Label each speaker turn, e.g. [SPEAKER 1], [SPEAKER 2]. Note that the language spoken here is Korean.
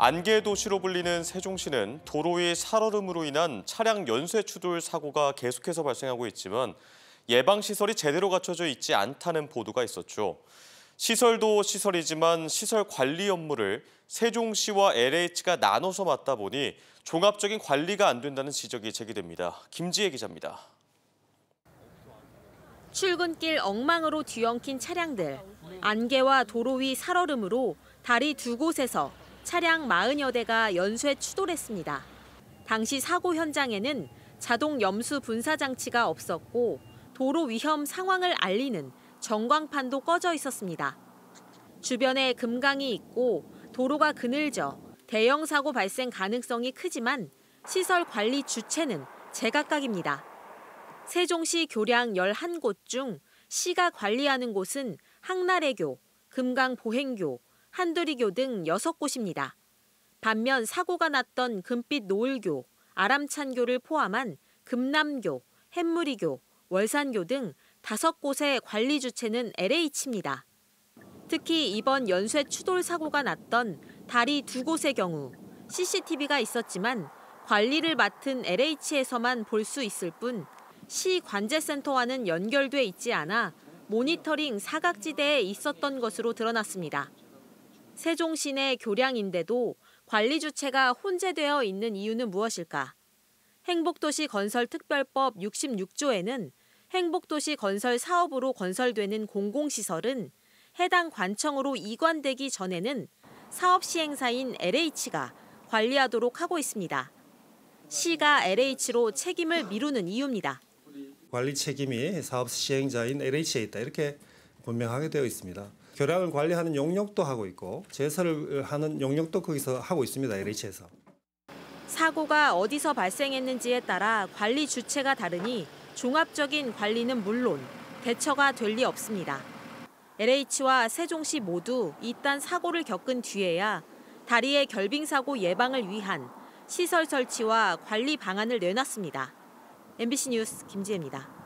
[SPEAKER 1] 안개 도시로 불리는 세종시는 도로 위 살얼음으로 인한 차량 연쇄 추돌 사고가 계속해서 발생하고 있지만 예방 시설이 제대로 갖춰져 있지 않다는 보도가 있었죠. 시설도 시설이지만 시설 관리 업무를 세종시와 LH가 나눠서 맡다 보니 종합적인 관리가 안 된다는 지적이 제기됩니다. 김지혜 기자입니다.
[SPEAKER 2] 출근길 엉망으로 뒤엉킨 차량들, 안개와 도로 위 살얼음으로 다리 두 곳에서 차량 40여 대가 연쇄 추돌했습니다. 당시 사고 현장에는 자동 염수 분사 장치가 없었고 도로 위험 상황을 알리는 전광판도 꺼져 있었습니다. 주변에 금강이 있고 도로가 그늘져 대형 사고 발생 가능성이 크지만 시설 관리 주체는 제각각입니다. 세종시 교량 11곳 중 시가 관리하는 곳은 항나래교, 금강보행교, 한두리교 등 6곳입니다. 반면 사고가 났던 금빛 노을교, 아람찬교를 포함한 금남교, 햇무리교, 월산교 등 5곳의 관리 주체는 LH입니다. 특히 이번 연쇄 추돌 사고가 났던 다리 두 곳의 경우 CCTV가 있었지만 관리를 맡은 LH에서만 볼 수 있을 뿐 시 관제센터와는 연결돼 있지 않아 모니터링 사각지대에 있었던 것으로 드러났습니다. 세종 시 내 교량인데도 관리 주체가 혼재되어 있는 이유는 무엇일까? 행복도시 건설 특별법 66조에는 행복도시 건설 사업으로 건설되는 공공시설은 해당 관청으로 이관되기 전에는 사업 시행사인 LH가 관리하도록 하고 있습니다. 시가 LH로 책임을 미루는 이유입니다.
[SPEAKER 3] 관리 책임이 사업 시행자인 LH에 있다 이렇게 분명하게 되어 있습니다. 교량을 관리하는 용역도 하고 있고 제설을 하는 용역도 거기서 하고 있습니다. LH에서.
[SPEAKER 2] 사고가 어디서 발생했는지에 따라 관리 주체가 다르니 종합적인 관리는 물론 대처가 될 리 없습니다. LH와 세종시 모두 이딴 사고를 겪은 뒤에야 다리의 결빙 사고 예방을 위한 시설 설치와 관리 방안을 내놨습니다. MBC 뉴스 김지혜입니다.